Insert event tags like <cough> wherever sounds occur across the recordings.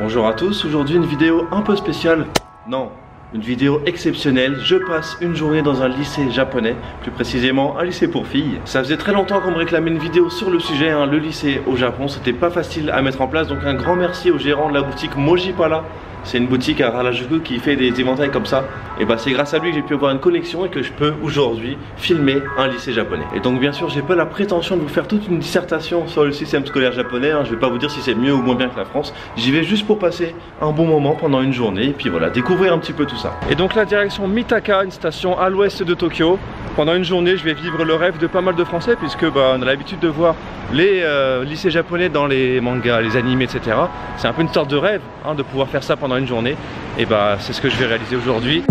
Bonjour à tous, aujourd'hui une vidéo un peu spéciale. Non, une vidéo exceptionnelle. Je passe une journée dans un lycée japonais, plus précisément un lycée pour filles. Ça faisait très longtemps qu'on me réclamait une vidéo sur le sujet, hein. le lycée au Japon. C'était pas facile à mettre en place, donc un grand merci au gérant de la boutique Mojipala c'est une boutique à Harajuku qui fait des éventails comme ça. Et bah c'est grâce à lui que j'ai pu avoir une connexion et que je peux aujourd'hui filmer un lycée japonais. Et donc bien sûr j'ai pas la prétention de vous faire toute une dissertation sur le système scolaire japonais. Hein. Je vais pas vous dire si c'est mieux ou moins bien que la France. J'y vais juste pour passer un bon moment pendant une journée et puis voilà découvrir un petit peu tout ça. Et donc la direction Mitaka, une station à l'ouest de Tokyo. Pendant une journée je vais vivre le rêve de pas mal de Français puisque bah, on a l'habitude de voir les euh, lycées japonais dans les mangas, les animés, etc. C'est un peu une sorte de rêve hein, de pouvoir faire ça pendant une journée. Et bah c'est ce que je vais réaliser aujourd'hui.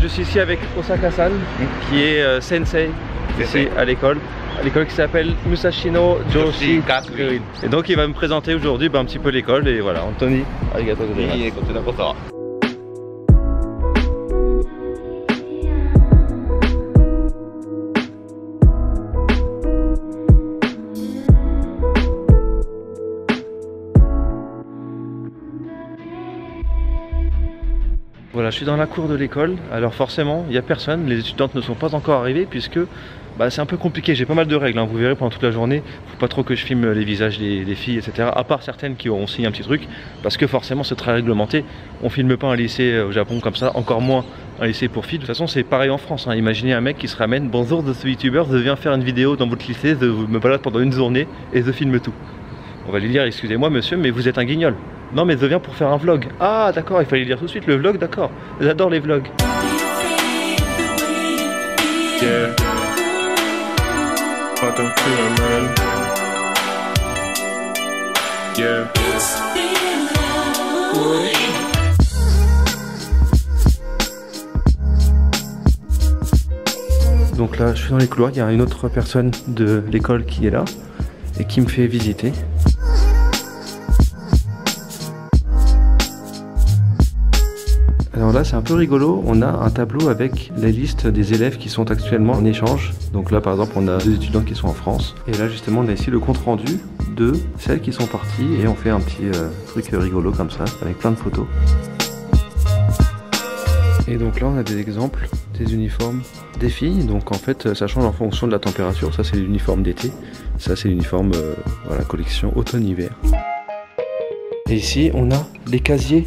Je suis ici avec Osaka-san, qui est euh, sensei ici à l'école à l'école qui s'appelle Musashino Joshi Gakuin. Et donc il va me présenter aujourd'hui bah, un petit peu l'école et voilà, Anthony, arigato gozaimasu. Je suis dans la cour de l'école, alors forcément, il n'y a personne, les étudiantes ne sont pas encore arrivées puisque bah, c'est un peu compliqué, j'ai pas mal de règles, hein. vous verrez pendant toute la journée, faut pas trop que je filme les visages des, filles, etc. À part certaines qui auront signé un petit truc, parce que forcément c'est très réglementé, on filme pas un lycée euh, au Japon comme ça, encore moins un lycée pour filles. De toute façon c'est pareil en France, hein. imaginez un mec qui se ramène, bonjour de ce youtubeur, je viens faire une vidéo dans votre lycée, je me balade pendant une journée et je filme tout. On va lui dire, excusez-moi monsieur, mais vous êtes un guignol. Non mais je viens pour faire un vlog. Ah d'accord, il fallait dire tout de suite le vlog, d'accord. J'adore les vlogs. Donc là, je suis dans les couloirs, il y a une autre personne de l'école qui est là et qui me fait visiter. Alors là c'est un peu rigolo, on a un tableau avec la liste des élèves qui sont actuellement en échange. Donc là par exemple on a deux étudiants qui sont en France. Et là justement on a ici le compte rendu de celles qui sont parties et on fait un petit euh, truc rigolo comme ça avec plein de photos. Et donc là on a des exemples des uniformes des filles. Donc en fait ça change en fonction de la température. Ça c'est l'uniforme d'été, ça c'est l'uniforme euh, voilà, collection automne-hiver. Et ici on a les casiers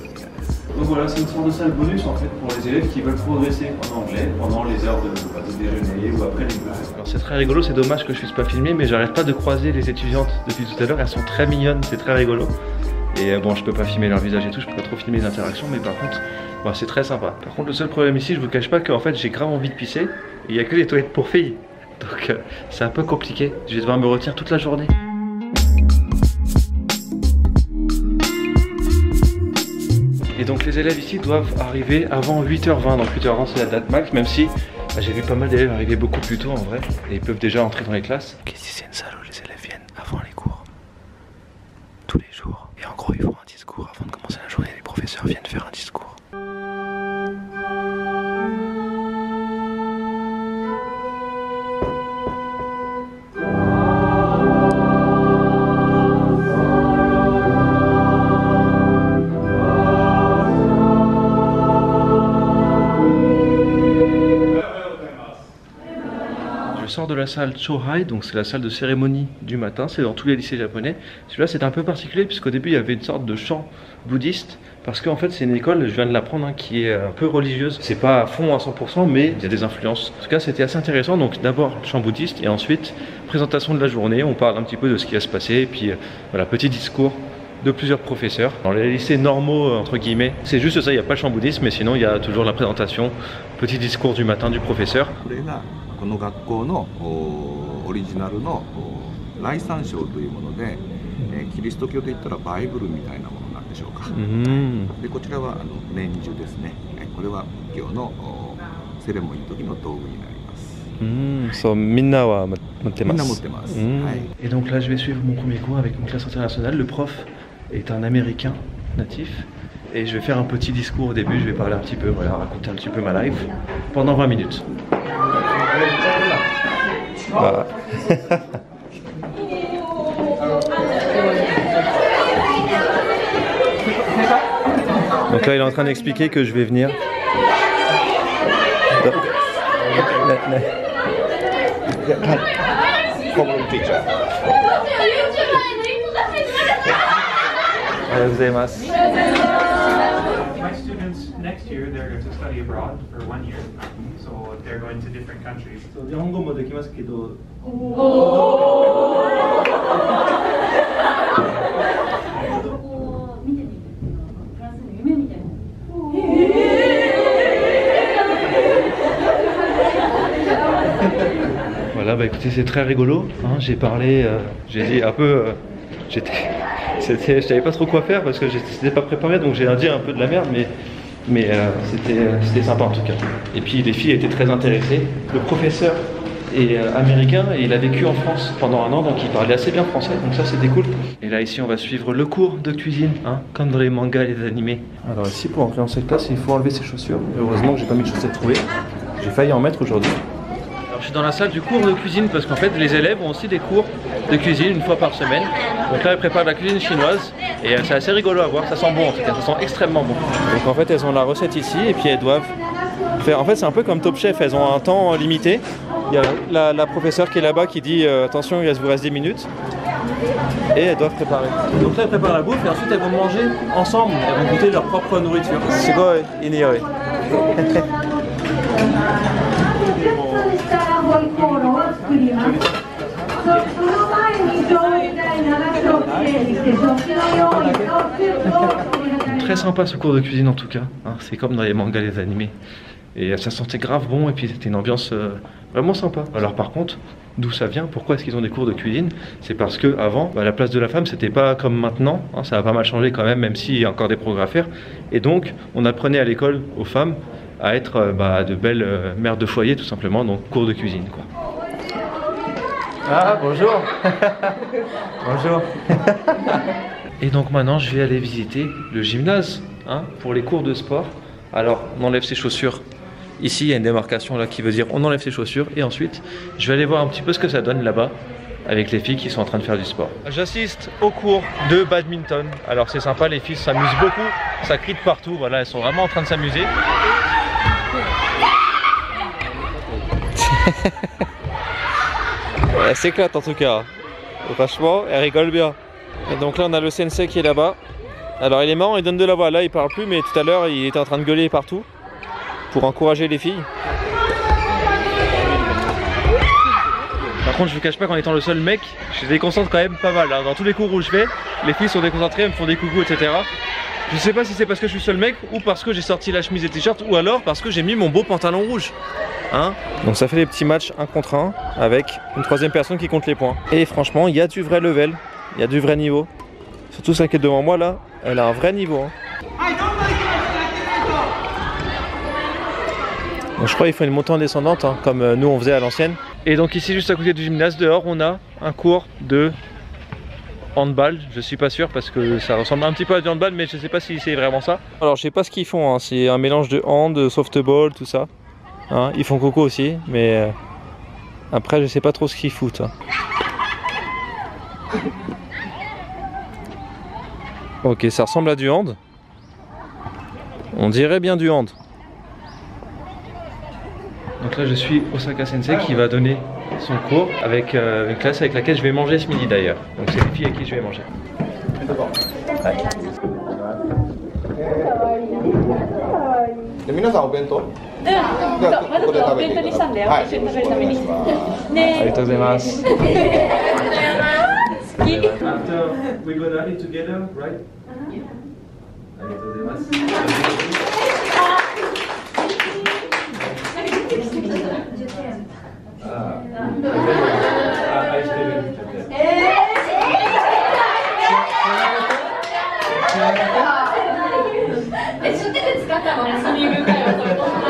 Donc voilà, c'est une sorte de salle bonus en fait pour les élèves qui veulent progresser en anglais pendant les heures de, bah, déjeuner ou après les cours. C'est très rigolo, c'est dommage que je puisse pas filmer, mais j'arrête pas de croiser les étudiantes depuis tout à l'heure. Elles sont très mignonnes, c'est très rigolo. Et euh, bon, je peux pas filmer leur visage et tout, je peux pas trop filmer les interactions, mais par contre, bah, c'est très sympa. Par contre, le seul problème ici, je vous cache pas qu'en fait, j'ai grave envie de pisser. Et il y a que les toilettes pour filles. Donc euh, c'est un peu compliqué. Je vais devoir me retenir toute la journée. Et donc les élèves ici doivent arriver avant 8h20. Donc 8h20 c'est la date max, même si bah, j'ai vu pas mal d'élèves arriver beaucoup plus tôt en vrai. Et ils peuvent déjà entrer dans les classes. Ok, si c'est une salle où les élèves viennent avant les cours. Tous les jours. Et en gros ils font un discours avant de commencer la journée. Les professeurs viennent faire un discours. De la salle Chohai, donc c'est la salle de cérémonie du matin, c'est dans tous les lycées japonais. Celui-là c'est un peu particulier puisqu'au début il y avait une sorte de chant bouddhiste parce qu'en fait c'est une école, je viens de l'apprendre, hein, qui est un peu religieuse. C'est pas à fond à 100% mais il y a des influences. En tout cas c'était assez intéressant, donc d'abord chant bouddhiste et ensuite présentation de la journée, on parle un petit peu de ce qui va se passer et puis euh, voilà, petit discours de plusieurs professeurs. Dans les lycées normaux, entre guillemets, c'est juste ça, il n'y a pas le chant bouddhiste, mais sinon il y a toujours la présentation, petit discours du matin du professeur. オリジナルの来山賞というもので、えー、キリスト教で言ったらバイブルみたいなものなんでしょうか、うん、でこちらはあの念珠ですねこれは仏教のセレモニーの時の道具になります Mmh, so, Minna wa Mottemas. Mmh. Et donc là, je vais suivre mon premier cours avec une classe internationale. Le prof est un américain natif. Et je vais faire un petit discours au début. Je vais parler un petit peu, voilà, raconter un petit peu ma life pendant 20 minutes. Ah. Donc là, il est en train d'expliquer que je vais venir here, they're going to study abroad for one year. So they're going to different countries. So 일본 공부 de kimasu kedo. Voilà, bah écoutez, c'est très rigolo. Hein, j'ai parlé, euh, j'ai dit un peu, euh, j'étais, <laughs> je savais pas trop quoi faire parce que j'étais pas préparé, donc j'ai dit un peu de la merde, mais mais euh, c'était sympa en tout cas. Et puis les filles étaient très intéressées. Le professeur est américain et il a vécu en France pendant un an, donc il parlait assez bien français, donc ça c'était cool. Et là ici on va suivre le cours de cuisine, hein, comme dans les mangas et les animés. Alors ici pour entrer dans cette classe il faut enlever ses chaussures. Heureusement que j'ai pas mis de chaussettes trouvées. J'ai failli en mettre aujourd'hui je suis dans la salle du cours de cuisine parce qu'en fait les élèves ont aussi des cours de cuisine une fois par semaine. Donc là elles préparent la cuisine chinoise et euh, c'est assez rigolo à voir, ça sent bon en tout cas, ça sent extrêmement bon. Donc en fait elles ont la recette ici et puis elles doivent faire, en fait c'est un peu comme Top Chef, elles ont un temps limité. Il y a la, professeure qui est là-bas qui dit euh, attention il vous reste 10 minutes et elles doivent préparer. Donc là elles préparent la bouffe et ensuite elles vont manger ensemble, elles vont goûter leur propre nourriture. C'est quoi <laughs> Très sympa ce cours de cuisine en tout cas, hein. c'est comme dans les mangas les animés. Et ça sentait grave bon et puis c'était une ambiance euh, vraiment sympa. Alors par contre, d'où ça vient? Pourquoi est-ce qu'ils ont des cours de cuisine? C'est parce que avant, bah, la place de la femme, c'était pas comme maintenant. Hein. ça a pas mal changé quand même, même s'il y a encore des progrès à faire. Et donc, on apprenait à l'école aux femmes à être euh, bah, de belles euh, mères de foyer tout simplement, donc cours de cuisine quoi. Ah bonjour <laughs> Bonjour Et donc maintenant je vais aller visiter le gymnase hein, pour les cours de sport. Alors on enlève ses chaussures. Ici il y a une démarcation là qui veut dire on enlève ses chaussures et ensuite je vais aller voir un petit peu ce que ça donne là-bas avec les filles qui sont en train de faire du sport. J'assiste au cours de badminton. Alors c'est sympa, les filles s'amusent beaucoup, ça crie de partout, voilà, elles sont vraiment en train de s'amuser. <laughs> elle s'éclate en tout cas. Franchement, elle rigole bien. Et donc là, on a le sensei qui est là-bas. Alors, il est marrant, il donne de la voix. Là, il parle plus, mais tout à l'heure, il était en train de gueuler partout pour encourager les filles. Par contre, je vous cache pas qu'en étant le seul mec, je déconcentre quand même pas mal. Hein. Dans tous les cours où je vais, les filles sont déconcentrées, elles me font des coucous, etc. Je sais pas si c'est parce que je suis seul mec ou parce que j'ai sorti la chemise et t-shirt ou alors parce que j'ai mis mon beau pantalon rouge. Hein Donc ça fait des petits matchs un contre un avec une troisième personne qui compte les points. Et franchement, il y a du vrai level, il y a du vrai niveau. Surtout celle qui est devant moi là, elle a un vrai niveau. Hein. Donc je crois qu'il faut une montée en descendante hein, comme euh, nous on faisait à l'ancienne. Et donc ici juste à côté du gymnase dehors on a un cours de handball, je suis pas sûr parce que ça ressemble un petit peu à du handball mais je sais pas si c'est vraiment ça. Alors je sais pas ce qu'ils font, hein. c'est un mélange de hand, de softball, tout ça. Hein. ils font coco aussi mais euh, après je sais pas trop ce qu'ils foutent. Hein. Ok ça ressemble à du hand. On dirait bien du hand. Donc là je suis Osaka Sensei qui va donner son cours avec euh, une classe avec laquelle je vais manger ce midi d'ailleurs. Donc c'est les filles avec qui je vais manger. Ouais. で皆さんお弁当 うん、そう、わざとお弁当にしたんだよ、一緒に食べるために。ね、ありがとうございます。After we go together, right? ありがとうございます。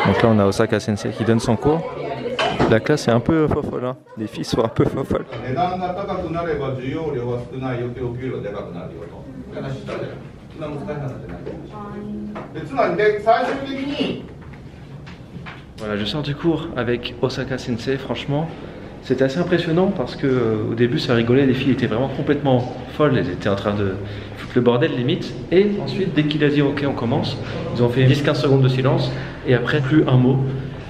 Donc là, on a Osaka Sensei qui donne son cours. La classe est un peu fofolle, hein. les filles sont un peu fofolles. Voilà, je sors du cours avec Osaka Sensei, franchement. C'était assez impressionnant parce que euh, au début ça rigolait, les filles étaient vraiment complètement folles, elles étaient en train de le bordel limite. Et ensuite, dès qu'il a dit ok on commence, ils ont fait 10-15 secondes de silence et après plus un mot.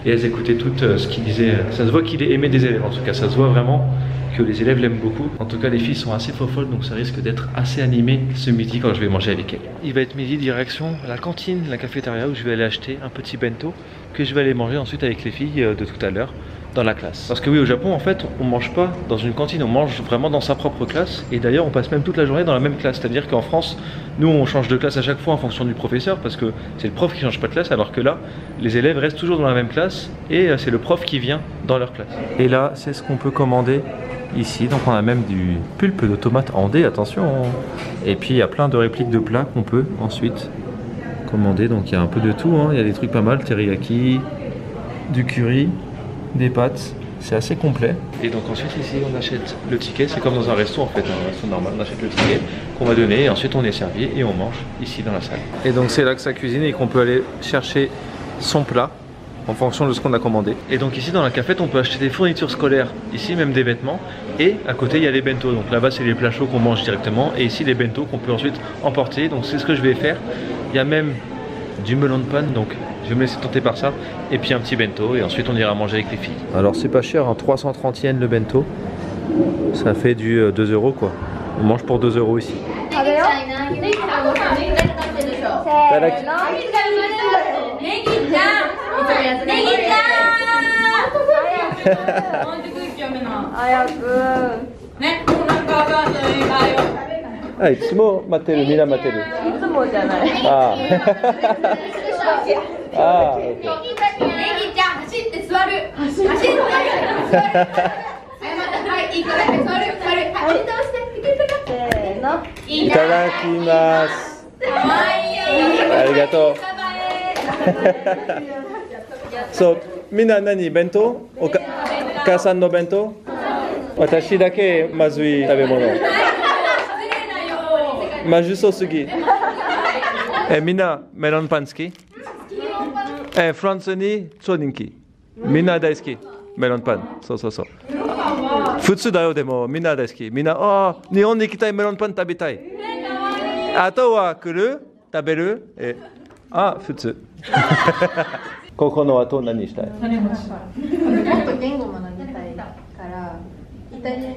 Et elles écoutaient tout euh, ce qu'il disait. Ça se voit qu'il aimait des élèves en tout cas, ça se voit vraiment que les élèves l'aiment beaucoup. En tout cas, les filles sont assez folles, donc ça risque d'être assez animé ce midi quand je vais manger avec elles. Il va être midi direction la cantine, la cafétéria où je vais aller acheter un petit bento que je vais aller manger ensuite avec les filles euh, de tout à l'heure dans la classe. Parce que oui, au Japon, en fait, on mange pas dans une cantine, on mange vraiment dans sa propre classe. Et d'ailleurs, on passe même toute la journée dans la même classe. C'est-à-dire qu'en France, nous, on change de classe à chaque fois en fonction du professeur, parce que c'est le prof qui change pas de classe, alors que là, les élèves restent toujours dans la même classe, et euh, c'est le prof qui vient dans leur classe. Et là, c'est ce qu'on peut commander ici. Donc on a même du pulpe de tomate andé, attention. Et puis il y a plein de répliques de plats qu'on peut ensuite commander. Donc il y a un peu de tout, hein. il y a des trucs pas mal, teriyaki, du curry, des pâtes. C'est assez complet. Et donc ensuite ici on achète le ticket, c'est comme dans un resto en fait, un resto normal, on achète le ticket qu'on va donner et ensuite on est servi et on mange ici dans la salle. Et donc c'est là que ça cuisine et qu'on peut aller chercher son plat en fonction de ce qu'on a commandé. Et donc ici dans la cafette on peut acheter des fournitures scolaires, ici même des vêtements et à côté il y a les bento, donc là-bas c'est les plats chauds qu'on mange directement et ici les bento qu'on peut ensuite emporter, donc c'est ce que je vais faire. Il y a même du melon de panne, donc je vais me laisser tenter par ça et puis un petit bento et ensuite on ira manger avec les filles. Alors c'est pas cher, hein, 330 yens le bento, ça fait du euh, 2 euros quoi. On mange pour 2 euros ici. あ、いつも待ってる、みんな待ってる。いつもじゃない。ああ。<laughs> ああ、ネギちゃん走って座る。走って座る。はいまた。はい座る座る。はい押して。けるかせーのいいただきます。ありがとう。そう、みんな何弁当？おか母さんの弁当？私だけまずい食べ物。Ma juste Sugi. E mina melon panski. E Fransoni tsoninki. Mina daiski. Melon pan. So so so. Futsu da yo demo mina daiski. Mina oh, nihon ni kitai き。みんな、ああ、日本に行きたいメロンパン食べたい。あとは来る食べるえあ、普通。ここの後何したいもっと言語学びたいから、イタリア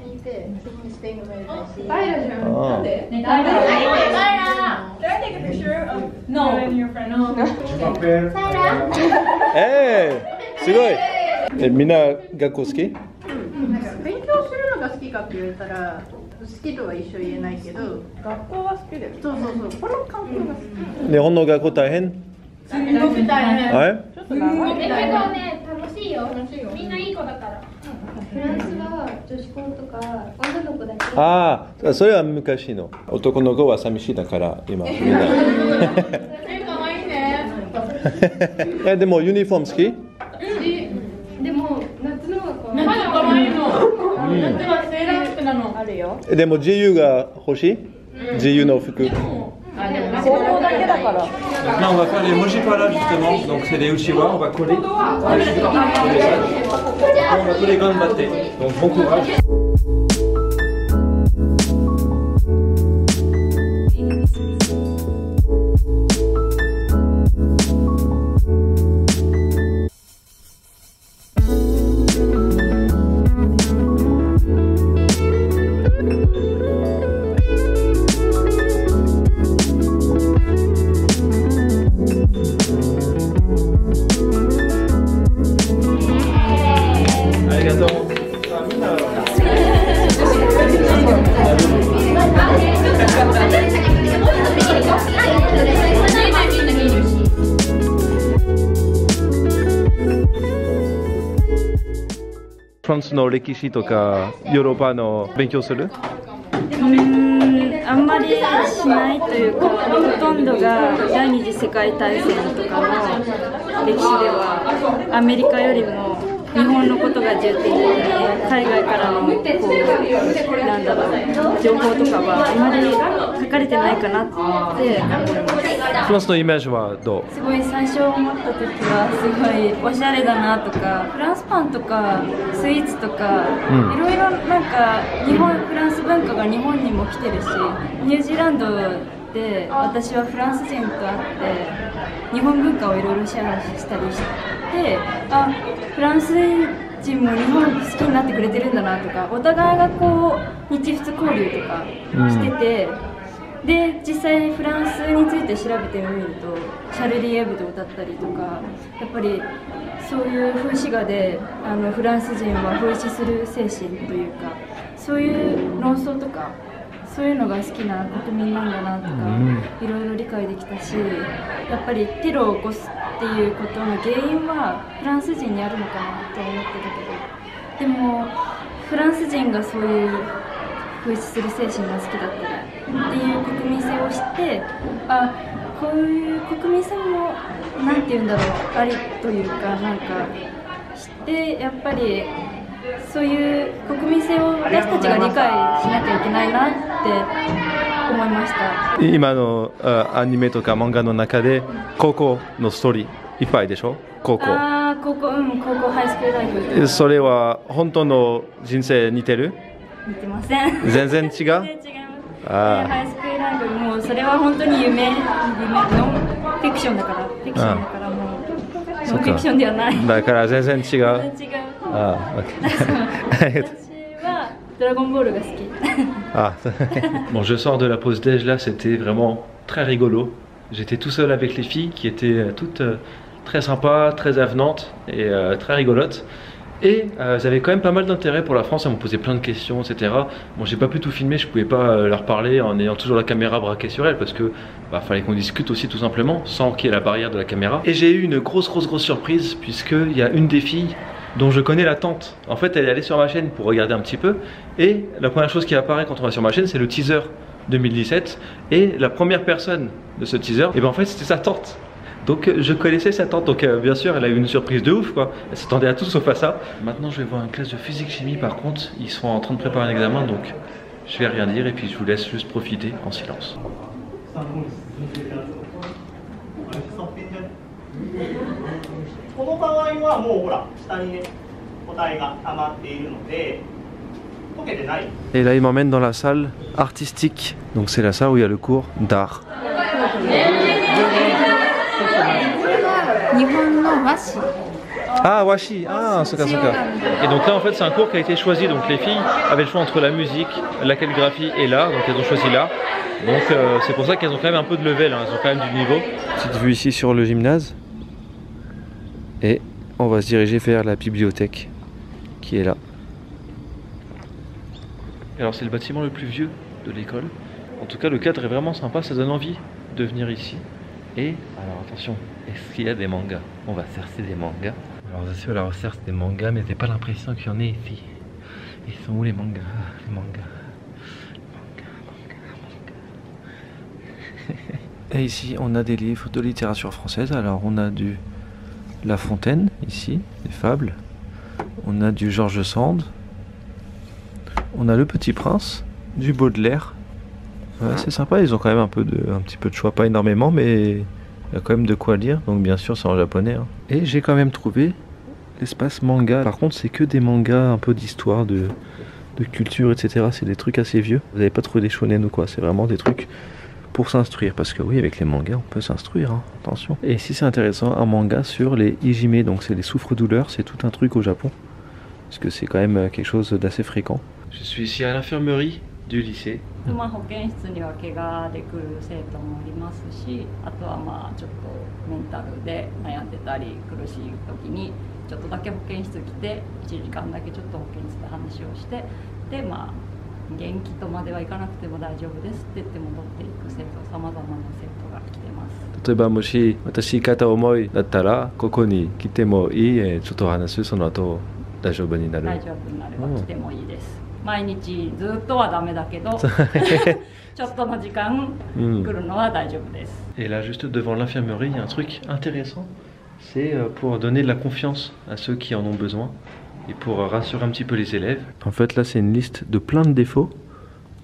すごいえみんな学校好き？なんか勉強するのが好きかって言われたら好きとは一緒言えないけど学校は好きだよそうそうそうこの環境が好き。日本の学校大変？すごく大変。はい。ちょっと長けどね楽しいよ。みんないい子だからフランスは女子校とか女の子だけ。ああそれは昔の。男の子は寂しいだから今。<laughs> みんな。いいね。<laughs> えでもユニフォーム好き？でも夏のはこうまだかわいいの夏はセーラー服なの。あるよ。えでも自由が欲しい？自由の服。高校だけだから Là, on va faire les mojipara justement, donc c'est les uchiwa, on va coller. On va coller ganbatte. Donc bon courage. の歴史とかヨーロッパの勉強する？あんまりしないというかほとんどが第二次世界大戦とかの歴史ではアメリカよりも日本のことが重点で海外からのこうなんだろう情報とかはあまり書かれてないかなって思いますフランスのイメージはどう？すごい最初思った時はすごいおしゃれだなとかフランスパンとかスイーツとか、うんいろいろなんか日本フランス文化が日本にも来てるしニュージーランドで私はフランス人と会って日本文化をいろいろシェアしたりしてあフランス人も日本好きになってくれてるんだなとかお互いがこう日仏交流とかしてて。で実際フランスについて調べてみるとシャルリー・エブドだったりとかやっぱりそういう風刺画であのフランス人は風刺する精神というかそういう論争とかそういうのが好きな国民なんだなとか、いろいろ理解できたしやっぱりテロを起こすっていうことの原因はフランス人にあるのかなとは思ってたけどでもフランス人がそういう風刺する精神が好きだったりっていう国民性を知ってあこういう国民性もなんて言うんだろうありというかなんか知ってやっぱりそういう国民性を私たちが理解しなきゃいけないなって思いました。今のあアニメとか漫画の中で高校のストーリーいっぱいでしょ？高校。ああ高校うん高校ハイスクールライフそれは本当の人生似てる？見てません。全然違うハイスクールライブもそれは本当に夢夢のフィクションだから。フィクションだからもう、うん、もうフィクションではない。だから全然違う。<laughs> <laughs> <laughs> bon, je sors de la pause déj là, c'était vraiment très rigolo. J'étais tout seul avec les filles qui étaient toutes euh, très sympas, très avenantes et euh, très rigolotes. Et euh, avaient quand même pas mal d'intérêt pour la France, elles m'ont posé plein de questions, etc. Bon, j'ai pas pu tout filmer, je pouvais pas euh, leur parler en ayant toujours la caméra braquée sur elles parce que bah, fallait qu'on discute aussi tout simplement sans qu'il y ait la barrière de la caméra. Et j'ai eu une grosse, grosse, grosse surprise puisqu'il y a une des filles dont je connais la tante. En fait, elle est allée sur ma chaîne pour regarder un petit peu. Et la première chose qui apparaît quand on va sur ma chaîne, c'est le teaser 2017. Et la première personne de ce teaser, et ben en fait, c'était sa tante. Donc euh, je connaissais sa tante, donc euh, bien sûr elle a eu une surprise de ouf quoi. Elle s'attendait à tout sauf à ça. Maintenant je vais voir une classe de physique chimie par contre, ils sont en train de préparer un examen donc je vais rien dire et puis je vous laisse juste profiter en silence. Et là il m'emmène dans la salle artistique, donc c'est la salle où il y a le cours d'art. 日本の和紙 Ah, Washi, ah, c'est ça, c'est ça. Et donc là, en fait, c'est un cours qui a été choisi. Donc les filles avaient le choix entre la musique, la calligraphie et l'art. Donc elles ont choisi l'art. Donc euh, c'est pour ça qu'elles ont quand même un peu de level, hein. elles ont quand même du niveau. Petite vue ici sur le gymnase. Et on va se diriger vers la bibliothèque qui est là. Alors c'est le bâtiment le plus vieux de l'école. En tout cas, le cadre est vraiment sympa, ça donne envie de venir ici. Et alors attention, est-ce qu'il y a des mangas? On va chercher des mangas. Alors je suis à la recherche des mangas, mais j'ai pas l'impression qu'il y en ait ici. Ils sont où les mangas? Les mangas. Et ici, on a des livres de littérature française. Alors, on a du La Fontaine, ici, des fables. On a du Georges Sand. On a Le Petit Prince, du Baudelaire. Ouais, c'est sympa, ils ont quand même un, peu de, un petit peu de choix, pas énormément, mais il y a quand même de quoi lire. Donc, bien sûr, c'est en japonais. hein. Et j'ai quand même trouvé l'espace manga. Par contre, c'est que des mangas un peu d'histoire, de, de culture, etc. C'est des trucs assez vieux. Vous n'avez pas trouvé des shonen ou quoi, c'est vraiment des trucs pour s'instruire. Parce que oui, avec les mangas, on peut s'instruire, hein, attention. Et ici, c'est intéressant, un manga sur les hijime, donc c'est les souffres-douleurs, c'est tout un truc au Japon. Parce que c'est quand même euh, quelque chose d'assez fréquent. Je suis ici à l'infirmerie du lycée. まあ、保健室には怪我で来る生徒もいますしあとはまあちょっとメンタルで悩んでたり苦しい時にちょっとだけ保健室来て1時間だけちょっと保健室で話をしてでまあ元気とまではいかなくても大丈夫ですって言って戻っていく生徒さまざまな生徒が来てます。例えばもし私片思いだったらここに来てもいいえちょっと話すその後大丈夫になる大丈夫になればうん来てもいいです。毎日ずっとはダメだけど<laughs> ちょっとの時間うん来るのは大丈夫です。 Et là, juste devant l'infirmerie, il y a un truc intéressant. c'est euh, pour donner de la confiance à ceux qui en ont besoin et pour rassurer un petit peu les élèves. En fait, là, c'est une liste de plein de défauts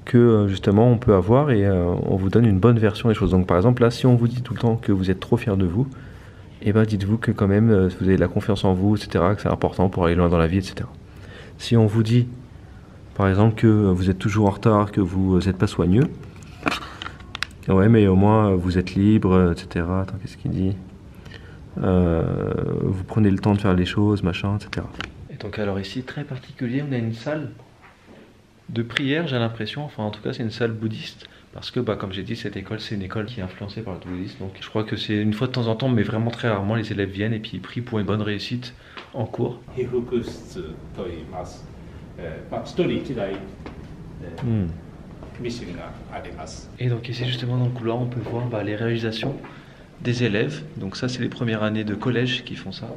que euh, justement on peut avoir et euh, on vous donne une bonne version des choses. Donc, par exemple, là, si on vous dit tout le temps que vous êtes trop fier de vous, et ben dites-vous que quand même vous avez de la confiance en vous, etc., que c'est important pour aller loin dans la vie, etc. Si on vous dit, par exemple, que vous êtes toujours en retard, que vous n'êtes pas soigneux, ouais, mais au moins vous êtes libre, etc. Attends, qu'est-ce qu'il dit? Euh, Vous prenez le temps de faire les choses, machin, etc. Et donc, alors ici, très particulier, on a une salle de prière, j'ai l'impression. Enfin, en tout cas, c'est une salle bouddhiste. Parce que, bah, comme j'ai dit, cette école, c'est une école qui est influencée par le bouddhisme. Donc, je crois que c'est une fois de temps en temps, mais vraiment très rarement, les élèves viennent et puis ils prient pour une bonne réussite en cours. 被服室といいます、えーまあ、一人一台、えー Hmm. ミシンがあります。 Et donc ici justement dans le couloir on peut voir bah, les réalisations des élèves. Donc ça c'est les premières années de collège qui font ça.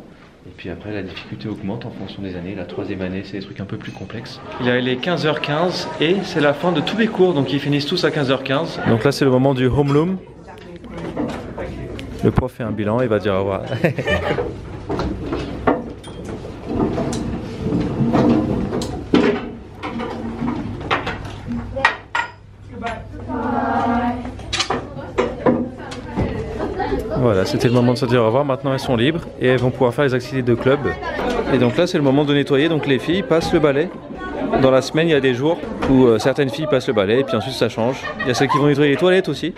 Et puis après la difficulté augmente en fonction des années. La troisième année c'est des trucs un peu plus complexes. Il est 15h15 et c'est la fin de tous les cours donc ils finissent tous à 15h15. Donc là c'est le moment du homeroom. Le prof fait un bilan et va dire au revoir. <laughs> c'était le moment de se dire au revoir. Maintenant, elles sont libres et elles vont pouvoir faire les activités de club. Et donc là, c'est le moment de nettoyer. Donc les filles passent le balai. Dans la semaine, il y a des jours où euh, certaines filles passent le balai et puis ensuite ça change. Il y a celles qui vont nettoyer les toilettes aussi.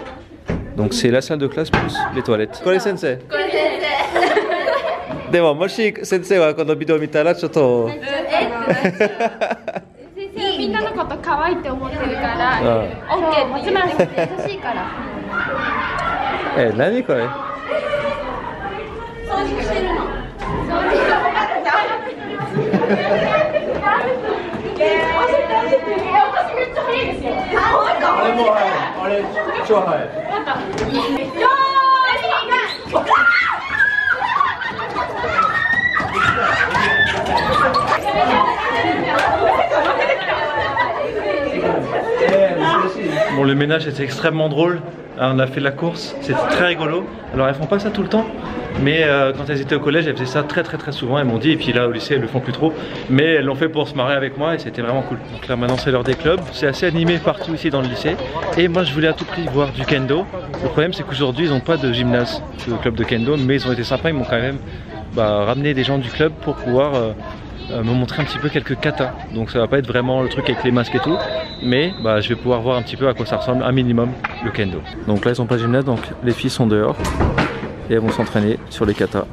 Donc c'est la salle de classe plus les toilettes. Kore sensei. これ先生でももし先生はこのビデオ見たらちょっと先生みんなのこと可愛いって思ってるからう<laughs> ん OK 松村先生優しいからえ何これ <laughs> Bon, le ménage était extrêmement drôle. Alors, on a fait la course, c'était très rigolo. Alors, elles font pas ça tout le temps, mais euh, quand elles étaient au collège, elles faisaient ça très très très souvent. Elles m'ont dit, et puis là au lycée, elles le font plus trop, mais elles l'ont fait pour se marrer avec moi et c'était vraiment cool. Donc là, maintenant, c'est l'heure des clubs. C'est assez animé partout ici dans le lycée. Et moi, je voulais à tout prix voir du kendo. Le problème, c'est qu'aujourd'hui, ils n'ont pas de gymnase, le club de kendo, mais ils ont été sympas. Ils m'ont quand même bah, ramené des gens du club pour pouvoir. euh, euh, me montrer un petit peu quelques katas. Donc ça va pas être vraiment le truc avec les masques et tout, mais bah, je vais pouvoir voir un petit peu à quoi ça ressemble, un minimum, le kendo. Donc là ils sont pas gymnase, donc les filles sont dehors et elles vont s'entraîner sur les katas.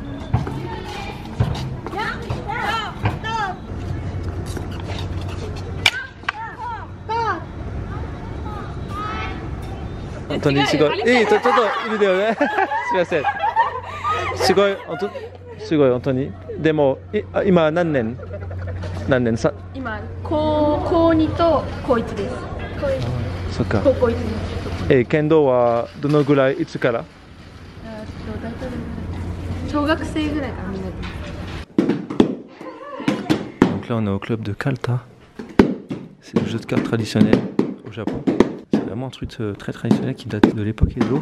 Attendez, c'est quoi? Eh, attends, attends, il est. <laughs> C'est la scène. C'est すみません。すごい、本当すごい、本当に。でも、いあ今何年何年さ今高高2と高1ですそっか。高校1年え、剣道はどのぐらい、いつから小学生ぐらいからみんなで Donc là, on est au club de Kalta. C'est le jeu de cartes traditionnel au Japon. C'est vraiment un truc euh, très traditionnel qui date de l'époque Edo.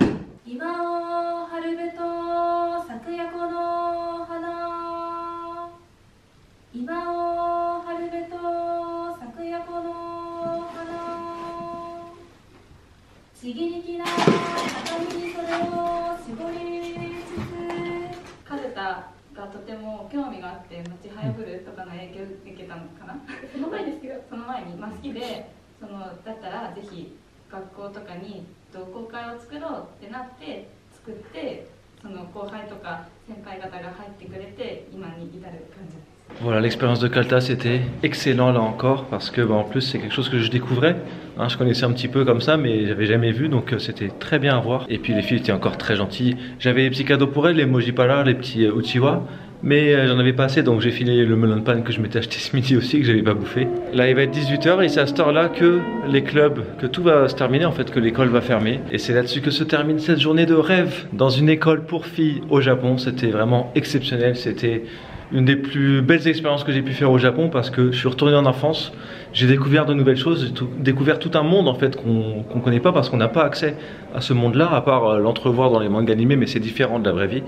を作ろうってなって作ってその後輩とか先輩方が入ってくれて今に至る感じです Voilà, l'expérience de Kalta c'était excellent là encore parce que bah, en plus c'est quelque chose que je découvrais. Hein, je connaissais un petit peu comme ça mais j'avais jamais vu donc euh, c'était très bien à voir. Et puis les filles étaient encore très gentilles. J'avais les petits cadeaux pour elles, les mojipara, les petits euh, uchiwa. Mais euh, j'en avais pas assez donc j'ai filé le melon pan que je m'étais acheté <laughs> ce midi aussi que j'avais pas bouffé. Là il va être 18h et c'est à cette heure là que les clubs, que tout va se terminer en fait, que l'école va fermer. Et c'est là-dessus que se termine cette journée de rêve dans une école pour filles au Japon. C'était vraiment exceptionnel, c'était une des plus belles expériences que j'ai pu faire au Japon parce que je suis retourné en enfance, j'ai découvert de nouvelles choses, j'ai découvert tout un monde en fait qu'on qu'on connaît pas parce qu'on n'a pas accès à ce monde-là à part euh, l'entrevoir dans les mangas animés mais c'est différent de la vraie vie.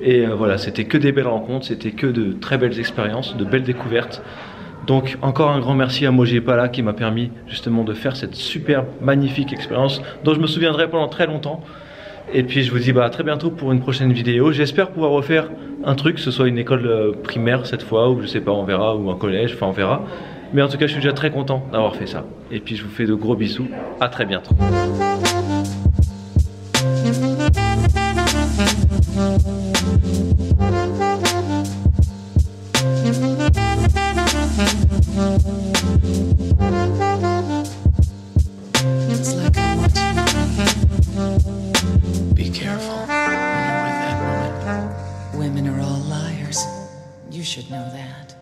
Et euh, voilà, c'était que des belles rencontres, c'était que de très belles expériences, de belles découvertes. Donc encore un grand merci à Moji Pala qui m'a permis justement de faire cette super magnifique expérience dont je me souviendrai pendant très longtemps. Et puis je vous dis bah, à très bientôt pour une prochaine vidéo. J'espère pouvoir refaire un truc, que ce soit une école euh, primaire cette fois, ou je sais pas, on verra, ou un collège, enfin on verra. Mais en tout cas, je suis déjà très content d'avoir fait ça. Et puis je vous fais de gros bisous. À très bientôt.